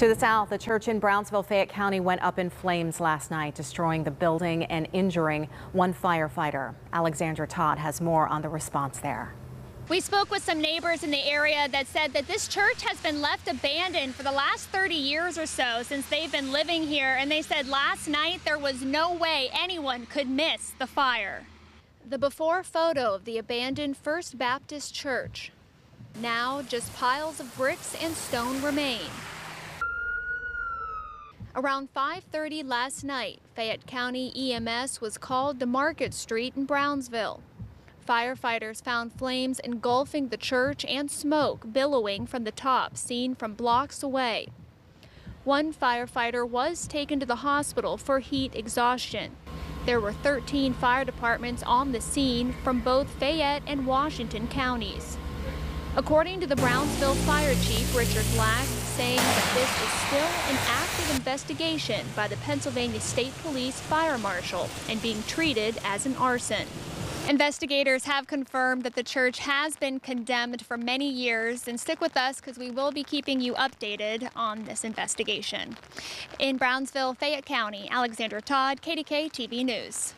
To the south, a church in Brownsville, Fayette County went up in flames last night, destroying the building and injuring one firefighter. Alexandra Todd has more on the response there. We spoke with some neighbors in the area that said that this church has been left abandoned for the last 30 years or so since they've been living here. And they said last night there was no way anyone could miss the fire. The before photo of the abandoned First Baptist Church. Now just piles of bricks and stone remain. Around 5:30 last night, Fayette County EMS was called to Market Street in Brownsville. Firefighters found flames engulfing the church and smoke billowing from the top seen from blocks away. One firefighter was taken to the hospital for heat exhaustion. There were 13 fire departments on the scene from both Fayette and Washington counties. According to the Brownsville Fire Chief Richard Black, saying that this is still an active investigation by the Pennsylvania State Police Fire Marshal and being treated as an arson. Investigators have confirmed that the church has been condemned for many years and stick with us because we will be keeping you updated on this investigation. In Brownsville, Fayette County, Alexandra Todd, KDKA TV News.